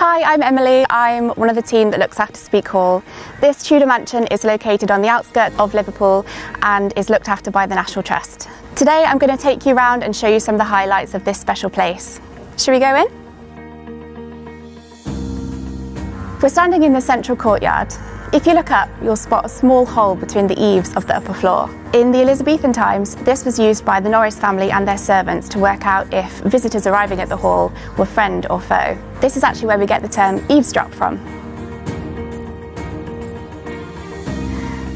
Hi, I'm Emily. I'm one of the team that looks after Speke Hall. This Tudor mansion is located on the outskirts of Liverpool and is looked after by the National Trust. Today I'm going to take you around and show you some of the highlights of this special place. Shall we go in? We're standing in the central courtyard. If you look up, you'll spot a small hole between the eaves of the upper floor. In the Elizabethan times, this was used by the Norris family and their servants to work out if visitors arriving at the hall were friend or foe. This is actually where we get the term eavesdrop from.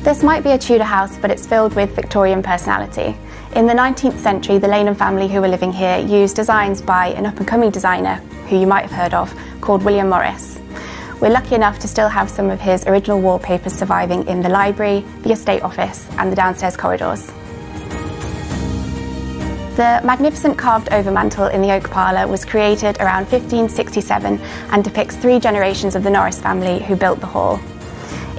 This might be a Tudor house, but it's filled with Victorian personality. In the 19th century, the Leyland family who were living here used designs by an up-and-coming designer, who you might have heard of, called William Morris. We're lucky enough to still have some of his original wallpapers surviving in the library, the estate office and the downstairs corridors. The magnificent carved overmantel in the oak parlour was created around 1567 and depicts three generations of the Norris family who built the hall.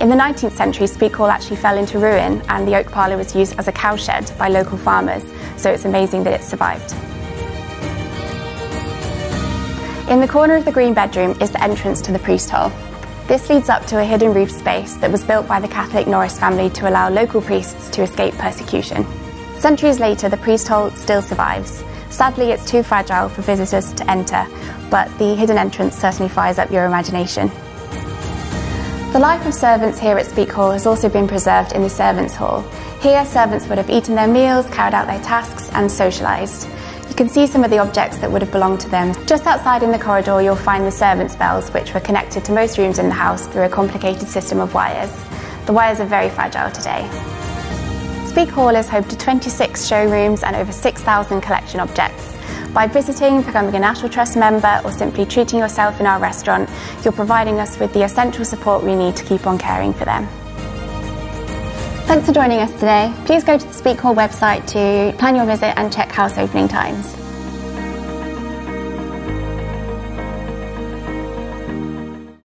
In the 19th century, Speke Hall actually fell into ruin and the oak parlour was used as a cowshed by local farmers, so it's amazing that it survived. In the corner of the green bedroom is the entrance to the priest hole. This leads up to a hidden roof space that was built by the Catholic Norris family to allow local priests to escape persecution. Centuries later, the priest hole still survives. Sadly, it's too fragile for visitors to enter, but the hidden entrance certainly fires up your imagination. The life of servants here at Speke Hall has also been preserved in the servants' hall. Here, servants would have eaten their meals, carried out their tasks, and socialised. You can see some of the objects that would have belonged to them. Just outside in the corridor you'll find the servants' bells which were connected to most rooms in the house through a complicated system of wires. The wires are very fragile today. Speke Hall is home to 26 showrooms and over 6,000 collection objects. By visiting, becoming a National Trust member or simply treating yourself in our restaurant, you're providing us with the essential support we need to keep on caring for them. Thanks for joining us today. Please go to the Speke Hall website to plan your visit and check house opening times.